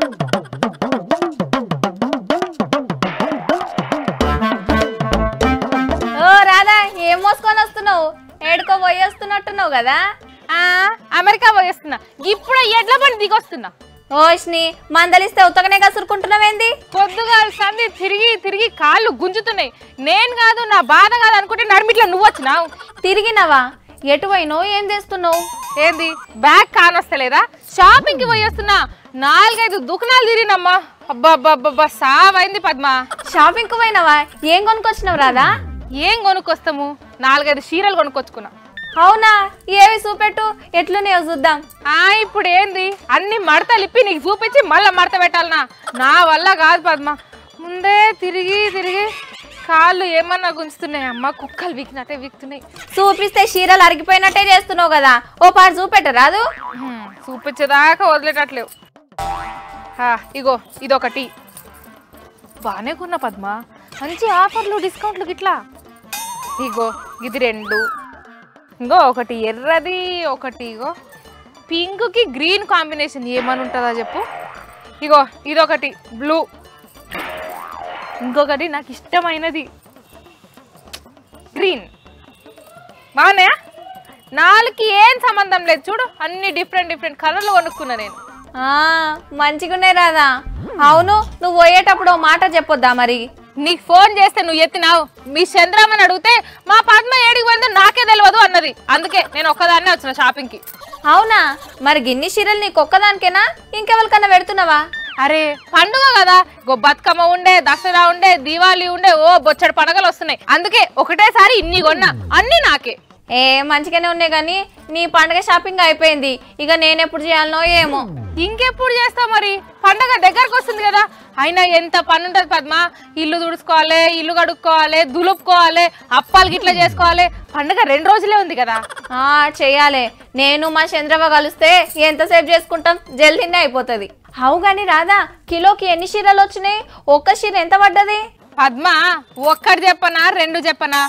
ఓ రాధా ఏం మోసుకొని వస్తున్నావు? ఏడుకో పోయి వస్తున్నట్టున్నావు కదా? ఆ అమెరికా పోయేస్తున్నా. ఇప్పుడు ఎడ్ల బండి దిగొస్తున్నా. ఓష్ని మందలిస్తే ఉత్తగనే కసురుకుంటున్నావేంది? పొద్దుగా సంది తిరిగి తిరిగి కాళ్ళు గుంజుతున్నాయి. నేను కాదు నా బాధ కాదు అనుకుంటే నడిమిట్లా నువ్వు వచ్చినావు. తిరిగినవా? ఎటు పోయినావు ఏం చేస్తున్నావు? ఏంది బ్యాగ్ కానొస్తలేదా? షాపింగ్కి పోయేస్తున్నా. నాలుగైదు దుకాణాలు తిరిగినమ్మా. అబ్బా అబ్బా అబ్బా సావైంది పద్మ. షాపింగ్కి పోయినావా? ఏం కొనుక్కొచ్చినావు రాదా ఏం కొనుక్కొస్తాము? నాలుగైదు చీరలు కొనుక్కొచ్చుకున్నా. అవునా? ఏవి చూపెట్టు? ఎట్లున్నాయో చూద్దాం. ఆ ఇప్పుడు ఏంది అన్ని మడతలు ఇప్పి నీకు చూపించి మళ్ళీ మడత పెట్టాలనా? నా వల్ల కాదు పద్మ. ముందే తిరిగి తిరిగి కాళ్ళు ఏమన్నా గుంజుతున్నాయి అమ్మ. కుక్కలు వీకినట్టే వీక్తున్నాయి. చూపిస్తే చీరలు అరిగిపోయినట్టే చేస్తున్నావు కదా. ఓ పాటు చూపెట్ట రాదు చూపించేదాకా వదిలేటట్లేవు. ఇగో ఇదొకటి. బాగానే కొన్న పద్మ. మంచి ఆఫర్లు డిస్కౌంట్లు గిట్లా. ఇగో ఇది రెండు. ఇంకో ఒకటి ఎర్రది ఒకటి ఇగో పింక్కి గ్రీన్ కాంబినేషన్ ఏమని ఉంటుందా చెప్పు. ఇగో ఇదొకటి బ్లూ. ఇంకొకటి నాకు ఇష్టమైనది గ్రీన్. బాగున్నాయా? నాలుగుకి ఏం సంబంధం లేదు చూడు. అన్ని డిఫరెంట్ డిఫరెంట్ కలర్లు కొనుక్కున్నా నేను. మంచిగున్నాయి రాదా అవును నువ్వు పోయేటప్పుడు మాట చెప్పొద్దా మరి? నీకు ఫోన్ చేస్తే నువ్వు ఎత్తినావు. మీ చంద్రమ్మని అడిగితే మా పద్మ ఏడికి పోయిందో నాకే తెలియదు అన్నది. అందుకే నేను ఒక్కదాన్నే వచ్చిన షాపింగ్కి అవునా? మరి గిన్ని చీరలు నీకు ఒక్కదానికేనా? ఇంకెవరికన్నా పెడుతున్నావా? అరే పండుగ కదా. బతుకమ్మ ఉండే దసరా ఉండే దీవాలి ఉండే ఓ బొచ్చడి పండుగలు వస్తున్నాయి. అందుకే ఒకటేసారి ఇన్ని కొన్నా. అన్ని నాకే. ఏ మంచిగానే ఉన్నాయి కానీ నీ పండగ షాపింగ్ అయిపోయింది. ఇక నేను ఎప్పుడు చేయాలనో ఏమో. ఇంకెప్పుడు చేస్తావు మరి? పండగ దగ్గరకు వస్తుంది కదా. అయినా ఎంత పని ఉంటుంది పద్మ? ఇల్లు తుడుచుకోవాలి ఇల్లు కడుక్కోవాలి దులుపుకోవాలి అప్పాలు గిట్లా చేసుకోవాలి. పండగ రెండు రోజులే ఉంది కదా. ఆ చెయ్యాలి నేను మా చంద్రవ కలిస్తే ఎంతసేపు చేసుకుంటాం? జల్దీనే అయిపోతుంది. అవు కానీ రాదా కిలోకి ఎన్ని చీరలు వచ్చినాయి? ఒక్క చీర ఎంత పడ్డది? పద్మ ఒక్కటి చెప్పనా రెండు చెప్పనా?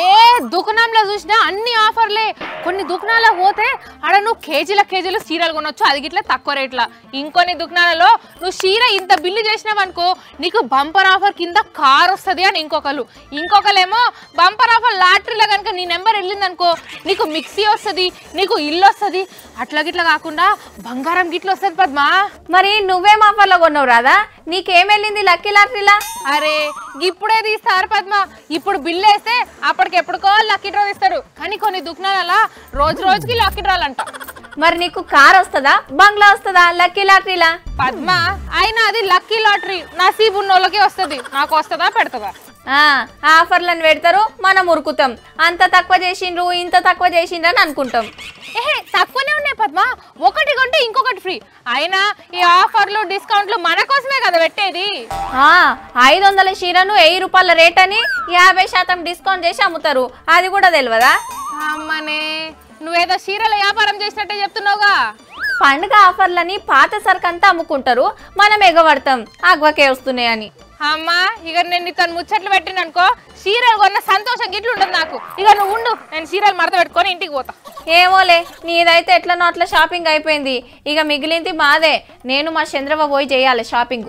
ఏ దుకాణంలో చూసినా అన్ని ఆఫర్లే. కొన్ని దుకాణాలకు పోతే ఆడ నువ్వు కేజీల కేజీలు చీరలు కొనొచ్చు అది గిట్లా తక్కువ రేట్ల. ఇంకొన్ని దుకాణాలలో నువ్వు చీర ఇంత బిల్లు చేసినావు అనుకో నీకు బంపర్ ఆఫర్ కింద కార్ వస్తుంది అని ఇంకొకరు ఇంకొకరేమో బంపర్ ఆఫర్ లాటరీలో కనుక నీ నెంబర్ వెళ్ళింది అనుకో నీకు మిక్సీ వస్తుంది నీకు ఇల్లు వస్తుంది. అట్లా గిట్లా కాకుండా బంగారం గిట్ల వస్తుంది పద్మ. మరి నువ్వేం ఆఫర్లో కొన్నావు రాదా నీకేం వెళ్ళింది లక్కీ లాటరీలా? అరే ఇప్పుడే తీస్తారు పద్మ. ఇప్పుడు బిల్ వేస్తే అప్పటికి ఎప్పటికో లక్కీ డ్రా తీస్తారు. కానీ కొన్ని దుకాణాల రోజు రోజుకి లక్కీ డ్రాలు అంట మరి నీకు కార్ వస్తుందా? బంగ్లా వస్తుందా? లక్కీ లాటరీలా పద్మ అయినా అది లక్కీ లాటరీ నసీబు ఉన్నోళ్ళకే వస్తుంది. నాకు వస్తుందా పెడుతుందా? ఆ ఆఫర్లను పెడతారు మనం ఉరుకుతాం. అంత తక్కువ చేసిండ్రు ఇంత తక్కువ చేసిండ్రు అని అనుకుంటాం. ఏహే తక్కువనే ఉన్నాయి పద్మ ఒకటి కొంటే ఫ్రీ అయినా ఈ ఆఫర్లు డిస్కౌంట్లు మన కోసమే కదా పెట్టేది? ఐదు వందల చీరను వెయ్యి రూపాయల రేట్ అని యాభై శాతం డిస్కౌంట్ చేసి అమ్ముతారు. అది కూడా తెలియదా అమ్మనే నువ్వేదో చీరల వ్యాపారం చేసినట్టే చెప్తున్నావుగా. పండుగ ఆఫర్లని పాత సరుకు అంతా అమ్ముకుంటారు. మనం ఎగబడతాం. అగ్వకే వస్తున్నాయని. అమ్మా ఇక నేను తను ముచ్చట్లు పెట్టిన అనుకో చీరలు కొన్న సంతోషం గిట్లు ఉండదు నాకు. ఇక నువ్వు ఉండు నేను చీరలు మడత పెట్టుకొని ఇంటికి పోతా. ఏమోలే నీదైతే ఎట్లనో అట్లా షాపింగ్ అయిపోయింది. ఇక మిగిలింది మాదే. నేను మా చంద్రబాబు పోయి చేయాలి షాపింగ్